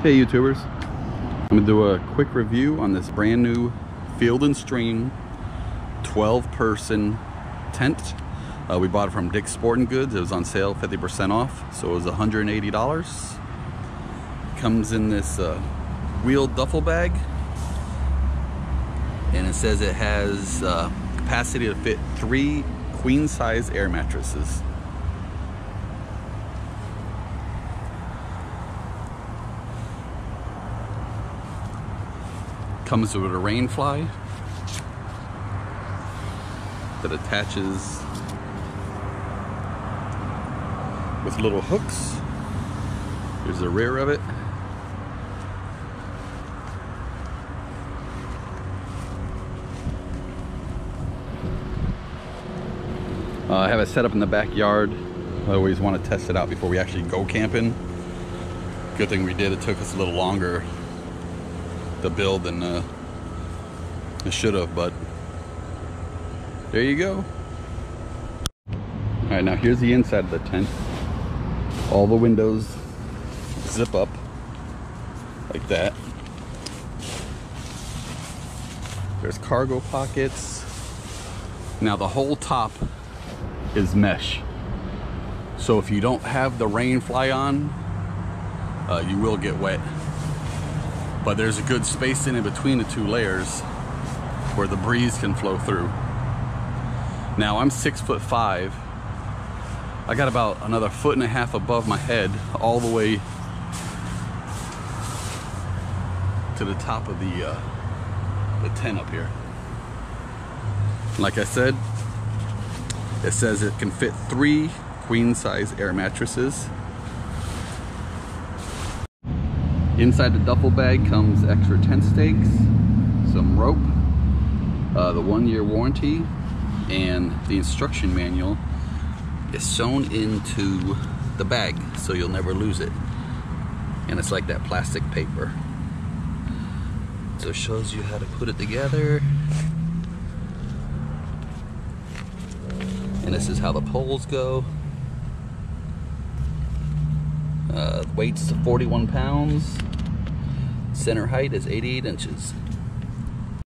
Hey YouTubers, I'm gonna do a quick review on this brand new Field and Stream 12 person tent. Uh, we bought it from Dick's Sporting Goods. It was on sale 50% off, so it was $180. Comes in this uh, wheeled duffel bag, and it says it has uh, capacity to fit three queen size air mattresses. Comes with a rain fly that attaches with little hooks. Here's the rear of it. Uh, I have it set up in the backyard. I always want to test it out before we actually go camping. Good thing we did. It took us a little longer to build than uh, it should have, but there you go. All right, now here's the inside of the tent. All the windows zip up like that. There's cargo pockets. Now the whole top is mesh. So if you don't have the rain fly on, uh, you will get wet. But there's a good spacing in between the two layers where the breeze can flow through. Now I'm six foot five. I got about another foot and a half above my head all the way to the top of the, uh, the tent up here. Like I said, it says it can fit three queen size air mattresses. Inside the duffel bag comes extra tent stakes, some rope, uh, the one year warranty, and the instruction manual is sewn into the bag so you'll never lose it. And it's like that plastic paper. So it shows you how to put it together. And this is how the poles go. Uh, weight's 41 pounds. Center height is 88 inches.